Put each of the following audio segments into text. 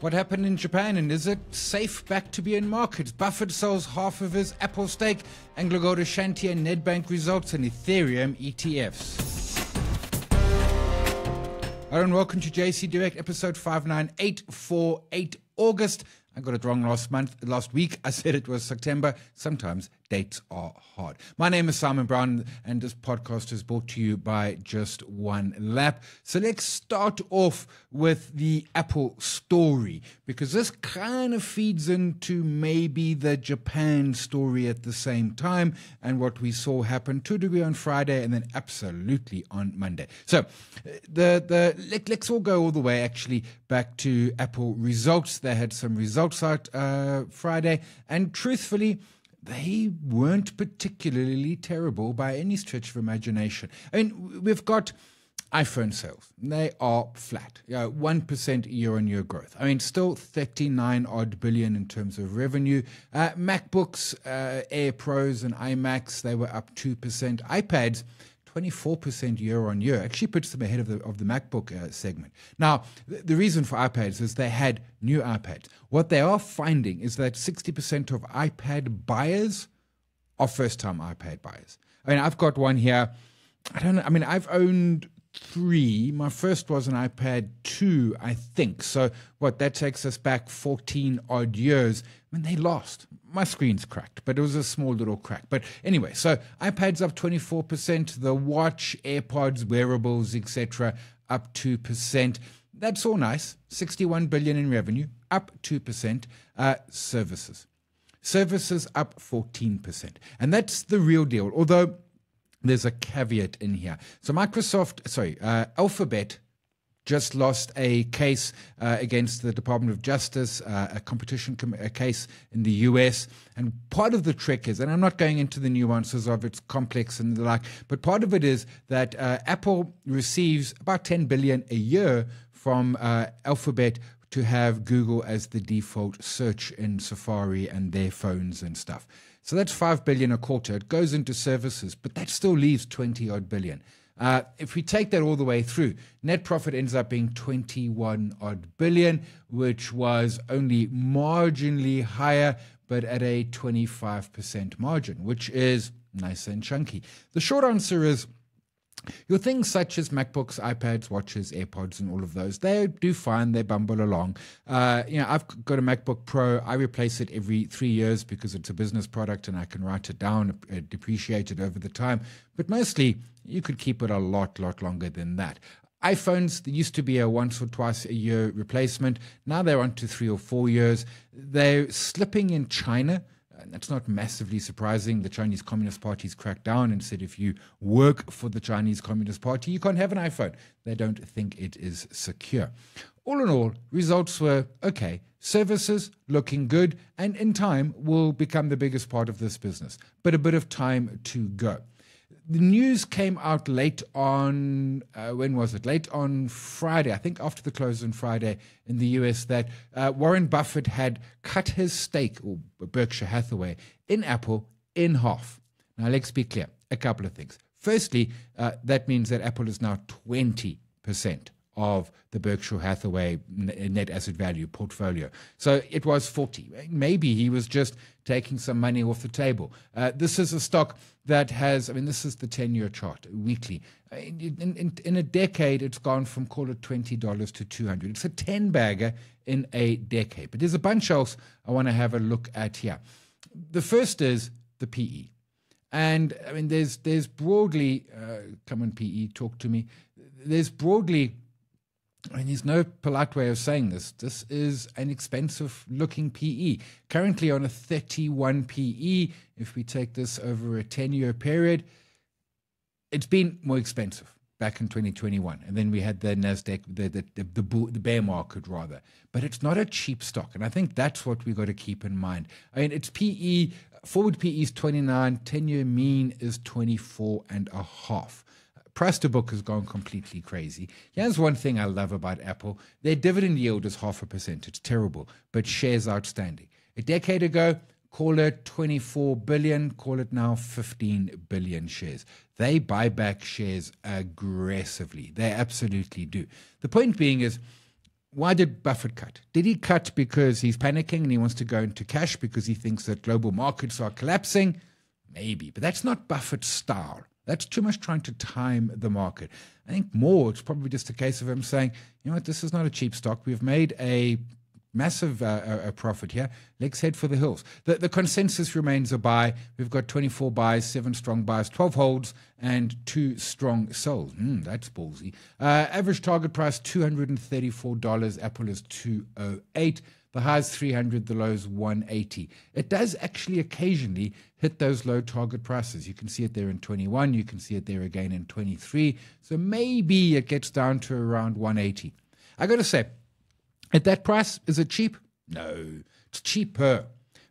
What happened in Japan and is it safe back to be in markets? Buffett sells half of his Apple stake, AngloGold Ashanti and Nedbank results and Ethereum ETFs. Hello and welcome to JSE Direct episode 59848 August. I got it wrong last month, last week. I said it was September. Sometimes dates are hard. My name is Simon Brown, and this podcast is brought to you by Just One Lap. So let's start off with the Apple story, because this kind of feeds into maybe the Japan story at the same time, and what we saw happen to a degree on Friday, and then absolutely on Monday. So the the let, us all go all the way actually back to Apple results. They had some results out uh, Friday, and truthfully they weren't particularly terrible by any stretch of imagination. I mean, we've got iPhone sales. They are flat, know, 1% year on year growth. I mean, still 39 odd billion in terms of revenue. Uh, MacBooks, uh, Air Pros, and iMacs, they were up 2%. iPads, 24% year on year. Actually puts them ahead of the, of the MacBook uh, segment. Now, the, the reason for iPads is they had new iPads. What they are finding is that 60% of iPad buyers are first time iPad buyers. I mean, I've got one here. I don't know. I mean, I've owned three. My first was an iPad 2, I think. So, what that takes us back 14 odd years. Mean, they lost my screen's cracked, but it was a small little crack. But anyway, so iPads up 24%, the watch, AirPods, wearables, etc., up 2%. That's all nice. 61 billion in revenue, up 2%. Uh, services. Services up 14%. And that's the real deal. Although there's a caveat in here. So Microsoft, sorry, uh, Alphabet just lost a case uh, against the Department of Justice, uh, a competition com- a case in the US. And part of the trick is, and I'm not going into the nuances of its complex and the like, but part of it is that uh, Apple receives about 10 billion a year from uh, Alphabet to have Google as the default search in Safari and their phones and stuff. So that's 5 billion a quarter. It goes into services, but that still leaves 20 odd billion. Uh, if we take that all the way through, net profit ends up being 21 odd billion, which was only marginally higher, but at a 25% margin, which is nice and chunky. The short answer is your things such as MacBooks, iPads, watches, AirPods, and all of those, they do fine. They bumble along. Uh, you know, I've got a MacBook Pro. I replace it every three years because it's a business product and I can write it down, uh, depreciate it over the time. But mostly, you could keep it a lot, lot longer than that. iPhones used to be a once or twice a year replacement. Now they're on to three or four years. They're slipping in China that's not massively surprising. The Chinese Communist Party's cracked down and said if you work for the Chinese Communist Party, you can't have an iPhone. They don't think it is secure. All in all, results were okay. Services looking good, and in time will become the biggest part of this business, but a bit of time to go the news came out late on uh, when was it late on friday i think after the close on friday in the us that uh, warren buffett had cut his stake or berkshire hathaway in apple in half now let's be clear a couple of things firstly uh, that means that apple is now 20% of the Berkshire Hathaway net asset value portfolio. So it was 40. Maybe he was just taking some money off the table. Uh, this is a stock that has, I mean, this is the 10 year chart weekly. In, in, in, a decade, it's gone from call it $20 to 200 It's a 10 bagger in a decade. But there's a bunch else I want to have a look at here. The first is the PE. And I mean, there's there's broadly, uh, come on, PE, talk to me. There's broadly Mean, there's no polite way of saying this. This is an expensive looking PE. Currently on a 31 PE, if we take this over a 10 year period, it's been more expensive back in 2021. And then we had the NASDAQ, the, the, the, the, the bear market rather. But it's not a cheap stock. And I think that's what we've got to keep in mind. I mean, it's PE, forward PE is 29, 10 year mean is 24 and a half. Price to book has gone completely crazy. Here's one thing I love about Apple their dividend yield is half a percent. It's terrible, but shares outstanding. A decade ago, call it 24 billion, call it now 15 billion shares. They buy back shares aggressively. They absolutely do. The point being is, why did Buffett cut? Did he cut because he's panicking and he wants to go into cash because he thinks that global markets are collapsing? Maybe, but that's not Buffett's style. That's too much trying to time the market. I think more, it's probably just a case of him saying, you know what, this is not a cheap stock. We've made a massive uh, a profit here. Let's head for the hills. The, the consensus remains a buy. We've got 24 buys, seven strong buys, 12 holds, and two strong sells. Mm, that's ballsy. Uh, average target price $234. Apple is 208. The highs 300, the lows 180. It does actually occasionally hit those low target prices. You can see it there in 21. You can see it there again in 23. So maybe it gets down to around 180. I got to say, at that price, is it cheap? No, it's cheaper,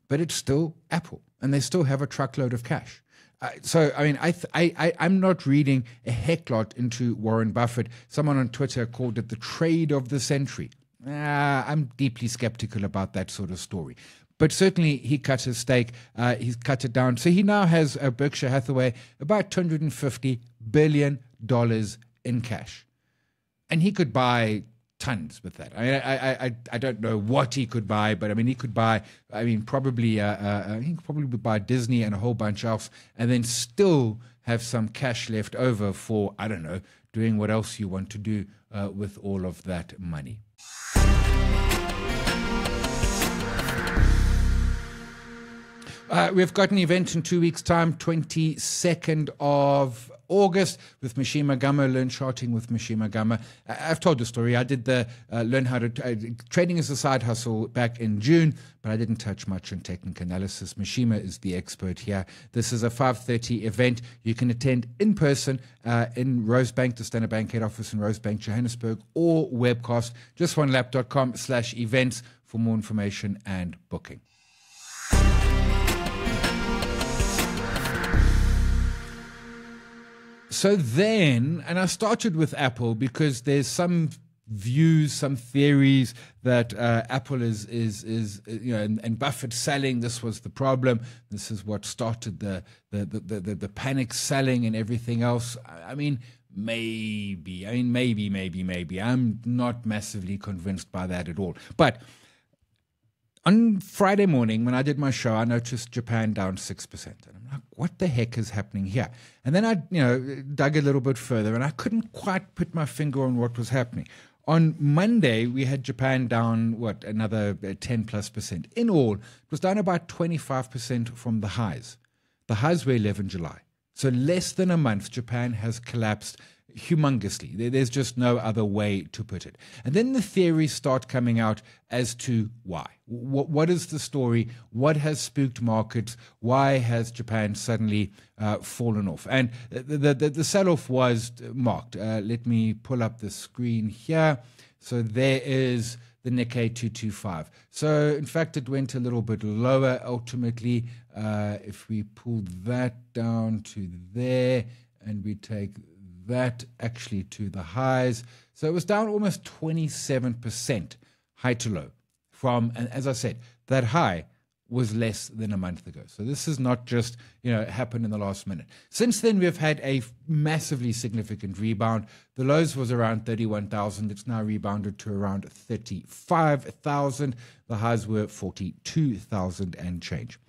but it's still Apple, and they still have a truckload of cash. Uh, so, I mean, I, th- I, I, I'm not reading a heck lot into Warren Buffett. Someone on Twitter called it the trade of the century. Uh, I'm deeply skeptical about that sort of story. But certainly he cut his stake. Uh, he's cut it down. So he now has a Berkshire Hathaway about $250 billion in cash. And he could buy tons with that. I mean, I, I, I don't know what he could buy, but I mean, he could buy. I mean, probably, uh, uh, he could probably buy Disney and a whole bunch else, and then still have some cash left over for I don't know, doing what else you want to do uh, with all of that money. Uh, we've got an event in two weeks' time, 22nd of August with Mishima Gama, learn charting with Mishima Gama. I've told the story. I did the uh, learn how to uh, trading as a side hustle back in June, but I didn't touch much on technical analysis. Mishima is the expert here. This is a 5:30 event. You can attend in person uh, in Rosebank, the Standard Bank head office in Rosebank, Johannesburg, or webcast just lap.com slash events for more information and booking. So then, and I started with Apple because there's some views, some theories that uh, Apple is is is you know, and, and, Buffett selling. This was the problem. This is what started the the the, the, the panic selling and everything else. I mean, maybe. I mean, maybe, maybe, maybe. I'm not massively convinced by that at all. But on Friday morning, when I did my show, I noticed Japan down 6%. And I'm like, what the heck is happening here? And then I, you know, dug a little bit further and I couldn't quite put my finger on what was happening. On Monday, we had Japan down, what, another uh, 10 plus percent. In all, it was down about 25% from the highs. The highs were 11 July. So less than a month, Japan has collapsed humongously. There's just no other way to put it. And then the theories start coming out as to why. What, what is the story? What has spooked markets? Why has Japan suddenly uh, fallen off? And the, the, the sell off was marked. Uh, let me pull up the screen here. So there is the Nikkei 225. So, in fact, it went a little bit lower ultimately. Uh, if we pull that down to there and we take that actually to the highs. So it was down almost 27% high to low from, and as I said, that high was less than a month ago. So this is not just, you know, happened in the last minute. Since then, we've had a massively significant rebound. The lows was around 31,000. It's now rebounded to around 35,000. The highs were 42,000 and change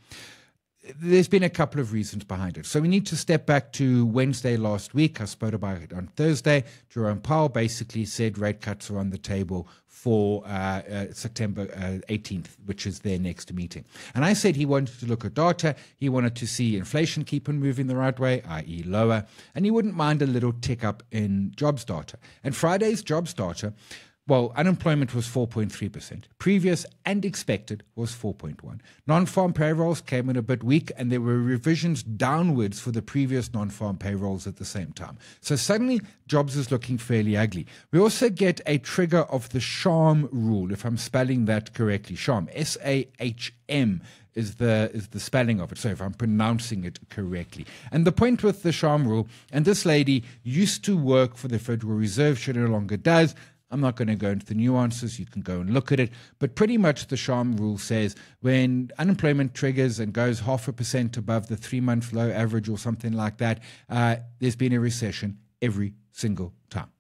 there's been a couple of reasons behind it. So we need to step back to Wednesday last week. I spoke about it on Thursday. Jerome Powell basically said rate cuts are on the table for uh, uh, September uh, 18th, which is their next meeting. And I said he wanted to look at data. He wanted to see inflation keep on moving the right way, i.e., lower. And he wouldn't mind a little tick up in jobs data. And Friday's jobs data well, unemployment was 4.3%. Previous and expected was 4.1. Non-farm payrolls came in a bit weak and there were revisions downwards for the previous non-farm payrolls at the same time. So suddenly jobs is looking fairly ugly. We also get a trigger of the Sahm rule, if I'm spelling that correctly. Sahm, S-A-H-M is the is the spelling of it. So if I'm pronouncing it correctly. And the point with the Sahm rule, and this lady used to work for the Federal Reserve, she no longer does. I'm not going to go into the nuances. You can go and look at it. But pretty much the Sahm rule says when unemployment triggers and goes half a percent above the three month low average or something like that, uh, there's been a recession every single time.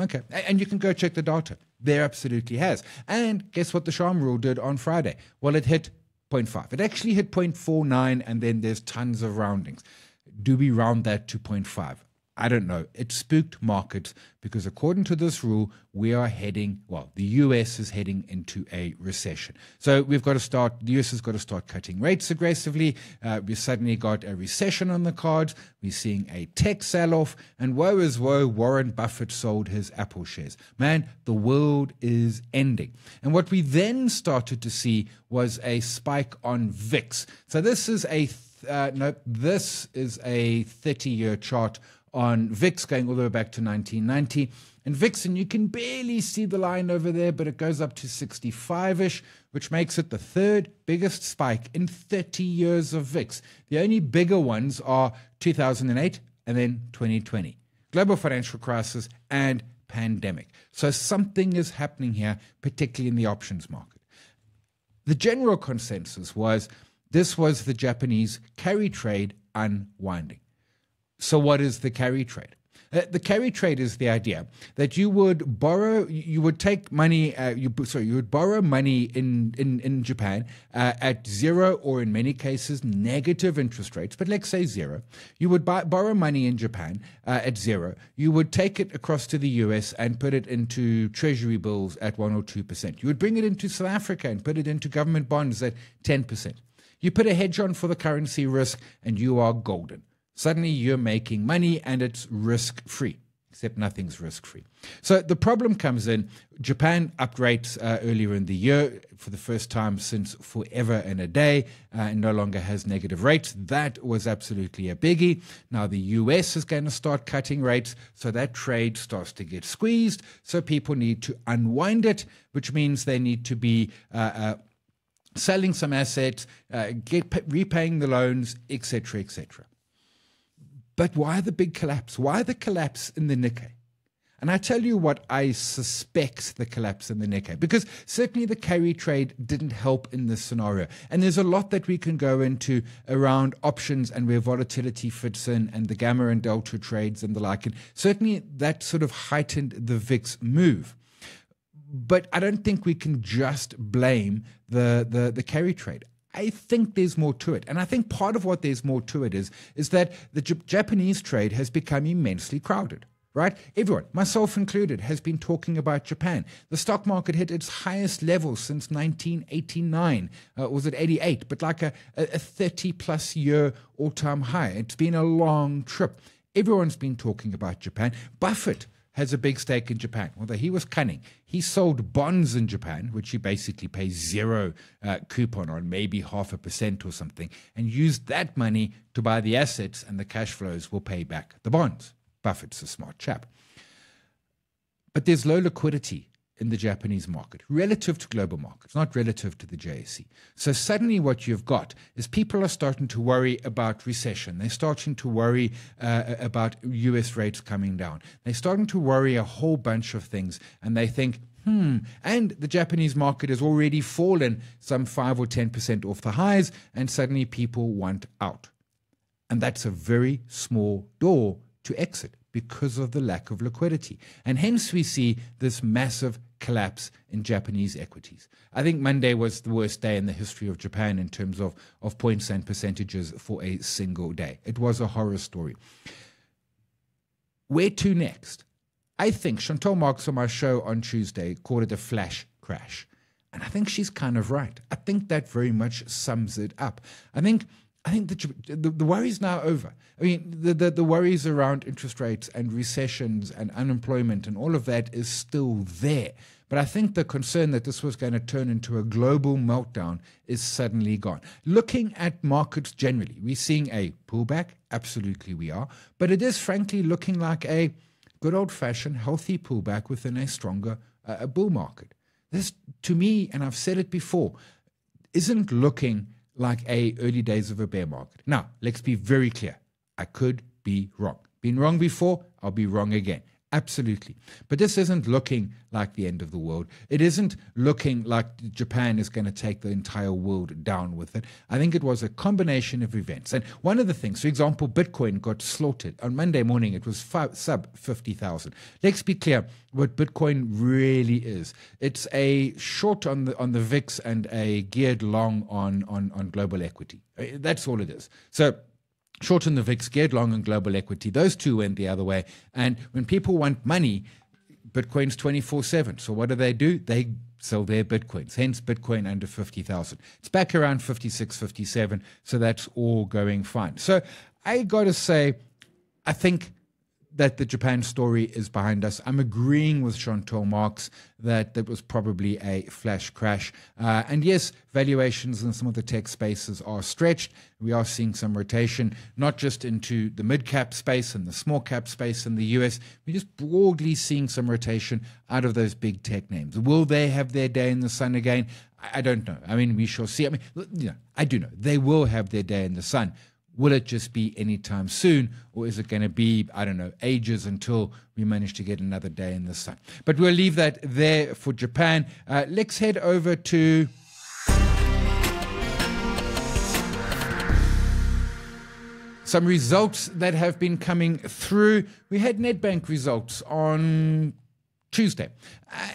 Okay. And you can go check the data. There absolutely has. And guess what the Sahm rule did on Friday? Well, it hit 0.5. It actually hit 0.49, and then there's tons of roundings. Do we round that to 0.5? I don't know. It spooked markets because, according to this rule, we are heading, well, the US is heading into a recession. So we've got to start, the US has got to start cutting rates aggressively. Uh, we've suddenly got a recession on the cards. We're seeing a tech sell off. And woe is woe, Warren Buffett sold his Apple shares. Man, the world is ending. And what we then started to see was a spike on VIX. So this is a, uh, no, this is a 30 year chart on VIX going all the way back to 1990. And Vixen, you can barely see the line over there, but it goes up to 65 ish, which makes it the third biggest spike in 30 years of VIX. The only bigger ones are 2008 and then 2020. Global financial crisis and pandemic. So something is happening here, particularly in the options market. The general consensus was this was the Japanese carry trade unwinding. So, what is the carry trade? Uh, the carry trade is the idea that you would borrow, you would take money, uh, you sorry, you would borrow money in in in Japan uh, at zero or in many cases negative interest rates, but let's say zero. You would buy, borrow money in Japan uh, at zero. You would take it across to the US and put it into treasury bills at one or two percent. You would bring it into South Africa and put it into government bonds at ten percent. You put a hedge on for the currency risk, and you are golden. Suddenly you're making money and it's risk free, except nothing's risk free. So the problem comes in Japan upped rates uh, earlier in the year for the first time since forever and a day uh, and no longer has negative rates. That was absolutely a biggie. Now the US is going to start cutting rates, so that trade starts to get squeezed. So people need to unwind it, which means they need to be. Uh, uh selling some assets, uh, get repaying the loans, etc., etc. But why the big collapse? Why the collapse in the Nikkei? And I tell you what, I suspect the collapse in the Nikkei, because certainly the carry trade didn't help in this scenario. And there's a lot that we can go into around options and where volatility fits in and the gamma and delta trades and the like. And certainly that sort of heightened the VIX move. But I don't think we can just blame the, the, the carry trade. I think there's more to it. And I think part of what there's more to it is, is that the J- Japanese trade has become immensely crowded. Right? Everyone, myself included, has been talking about Japan. The stock market hit its highest level since 1989. Uh, was it 88? But like a, a 30 plus year all time high. It's been a long trip. Everyone's been talking about Japan. Buffett has a big stake in Japan. Although he was cunning, he sold bonds in Japan, which he basically pays zero uh, coupon on, maybe half a percent or something, and used that money to buy the assets, and the cash flows will pay back the bonds. Buffett's a smart chap. But there's low liquidity in the Japanese market relative to global markets, not relative to the JSE. So suddenly, what you've got is people are starting to worry about recession. They're starting to worry uh, about US rates coming down. They're starting to worry a whole bunch of things, and they think, hmm. And the Japanese market has already fallen some 5 or 10% off the highs, and suddenly people want out. And that's a very small door to exit because of the lack of liquidity. And hence we see this massive collapse in Japanese equities. I think Monday was the worst day in the history of Japan in terms of, of points and percentages for a single day. It was a horror story. Where to next? I think Chantal Marx on my show on Tuesday called it a flash crash. And I think she's kind of right. I think that very much sums it up. I think I think the, the, the worry is now over. I mean, the, the, the worries around interest rates and recessions and unemployment and all of that is still there. But I think the concern that this was going to turn into a global meltdown is suddenly gone. Looking at markets generally, we're seeing a pullback. Absolutely, we are. But it is frankly looking like a good old fashioned healthy pullback within a stronger uh, bull market. This, to me, and I've said it before, isn't looking like a early days of a bear market. Now, let's be very clear. I could be wrong. Been wrong before, I'll be wrong again. Absolutely. But this isn't looking like the end of the world. It isn't looking like Japan is going to take the entire world down with it. I think it was a combination of events. And one of the things, for example, Bitcoin got slaughtered. On Monday morning, it was five, sub 50,000. Let's be clear what Bitcoin really is. It's a short on the on the VIX and a geared long on, on, on global equity. That's all it is. So short on the VIX, geared long on global equity. Those two went the other way. And when people want money, Bitcoin's 24 7. So what do they do? They sell their Bitcoins, hence Bitcoin under 50,000. It's back around 56, 57. So that's all going fine. So I got to say, I think that the Japan story is behind us. I'm agreeing with Chantal Marx that that was probably a flash crash. Uh, and yes, valuations in some of the tech spaces are stretched. We are seeing some rotation, not just into the mid cap space and the small cap space in the US. We're just broadly seeing some rotation out of those big tech names. Will they have their day in the sun again? I don't know. I mean, we shall see. I mean, you know, I do know they will have their day in the sun. Will it just be anytime soon, or is it going to be, I don't know, ages until we manage to get another day in the sun? But we'll leave that there for Japan. Uh, let's head over to. Some results that have been coming through. We had Nedbank results on Tuesday.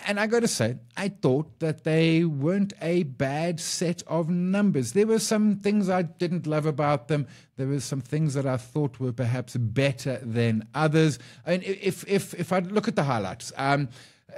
And I got to say, I thought that they weren't a bad set of numbers. There were some things I didn't love about them. There were some things that I thought were perhaps better than others. And if if if I look at the highlights, um,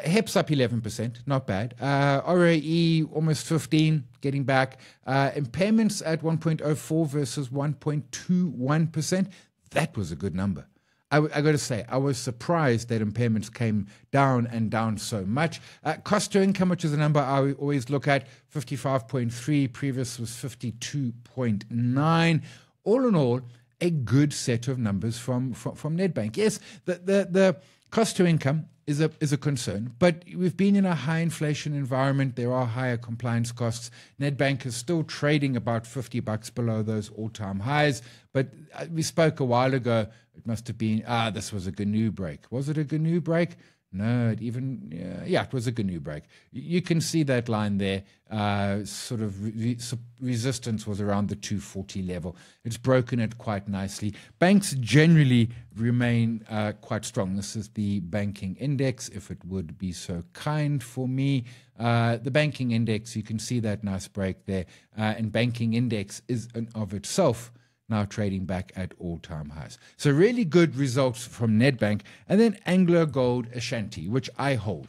HEPS up 11%, not bad. Uh, ROE almost 15, getting back. Uh, impairments at 1.04 versus 1.21%. That was a good number. I, I got to say, I was surprised that impairments came down and down so much. Uh, cost to income, which is a number I always look at, 55.3, previous was 52.9. All in all, a good set of numbers from, from, from Nedbank. Yes, the, the, the cost to income is a is a concern. But we've been in a high inflation environment. There are higher compliance costs. Nedbank is still trading about fifty bucks below those all time highs. But uh, we spoke a while ago. It must have been ah, this was a GNU break. Was it a GNU break? No, it even uh, yeah, it was a GNU break. You can see that line there. Uh, sort of re- resistance was around the 240 level. It's broken it quite nicely. Banks generally remain uh, quite strong. This is the banking index, if it would be so kind for me. Uh, the banking index, you can see that nice break there. Uh, and banking index is of itself now trading back at all time highs. So, really good results from Nedbank. And then Anglo Gold Ashanti, which I hold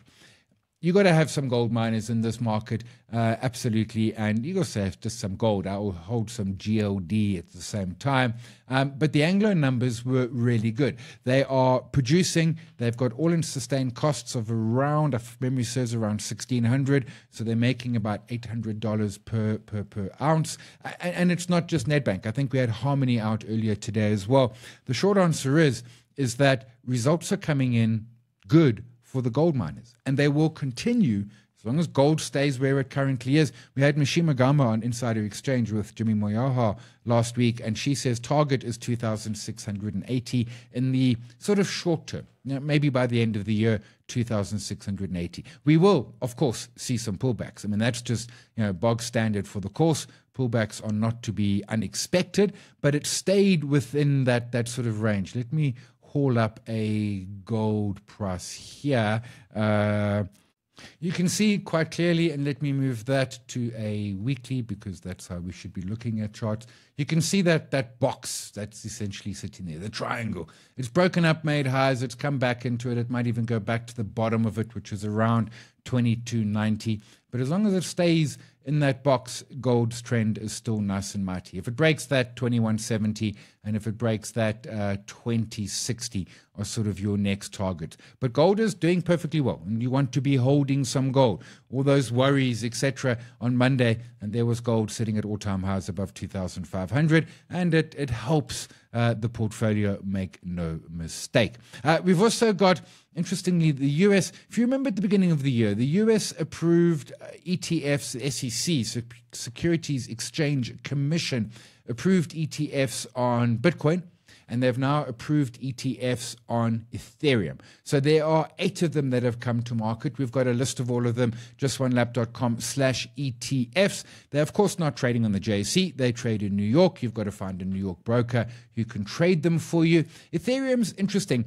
you got to have some gold miners in this market, uh, absolutely, and you got to have just some gold. I will hold some GLD at the same time. Um, but the Anglo numbers were really good. They are producing. They've got all-in sustained costs of around, if memory serves, around sixteen hundred. So they're making about eight hundred dollars per per per ounce. And, and it's not just Nedbank. I think we had Harmony out earlier today as well. The short answer is is that results are coming in good for the gold miners, and they will continue as long as gold stays where it currently is. We had Mishima Gama on Insider Exchange with Jimmy Moyaha last week, and she says target is 2,680 in the sort of short term, you know, maybe by the end of the year, 2,680. We will, of course, see some pullbacks. I mean, that's just you know bog standard for the course. Pullbacks are not to be unexpected, but it stayed within that that sort of range. Let me haul up a gold price here. Uh, you can see quite clearly, and let me move that to a weekly because that's how we should be looking at charts. You can see that that box that's essentially sitting there, the triangle. It's broken up, made highs, it's come back into it. It might even go back to the bottom of it, which is around 2290. But as long as it stays in that box, gold's trend is still nice and mighty. If it breaks that 2170 and if it breaks that uh, 2060 are sort of your next target. But gold is doing perfectly well, and you want to be holding some gold. All those worries, etc., on Monday, and there was gold sitting at all-time highs above 2,500, and it it helps uh, the portfolio make no mistake. Uh, we've also got Interestingly, the US, if you remember at the beginning of the year, the US approved uh, ETFs, SEC, Securities Exchange Commission, approved ETFs on Bitcoin and they've now approved ETFs on Ethereum. So there are eight of them that have come to market. We've got a list of all of them, justonelap.com slash ETFs. They're, of course, not trading on the JSE. They trade in New York. You've got to find a New York broker who can trade them for you. Ethereum's interesting.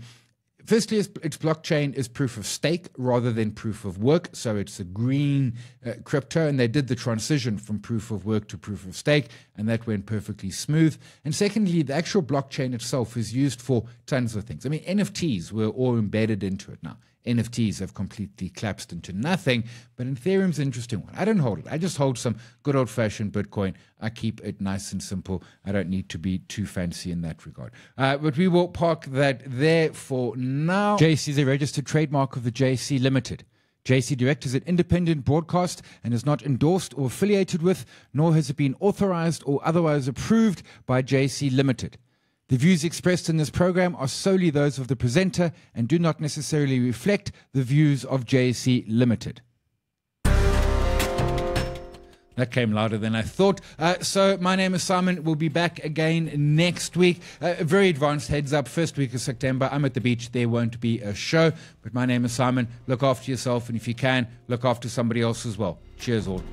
Firstly, its blockchain is proof of stake rather than proof of work. So it's a green uh, crypto, and they did the transition from proof of work to proof of stake, and that went perfectly smooth. And secondly, the actual blockchain itself is used for tons of things. I mean, NFTs were all embedded into it now. NFTs have completely collapsed into nothing. But Ethereum's an interesting one. I don't hold it. I just hold some good old fashioned Bitcoin. I keep it nice and simple. I don't need to be too fancy in that regard. Uh, but we will park that there for now. JSE is a registered trademark of the JSE Limited. JSE Direct is an independent broadcast and is not endorsed or affiliated with, nor has it been authorized or otherwise approved by JSE Limited. The views expressed in this program are solely those of the presenter and do not necessarily reflect the views of JSE Limited. That came louder than I thought. Uh, so, my name is Simon. We'll be back again next week. Uh, very advanced heads up. First week of September. I'm at the beach. There won't be a show. But my name is Simon. Look after yourself. And if you can, look after somebody else as well. Cheers, all.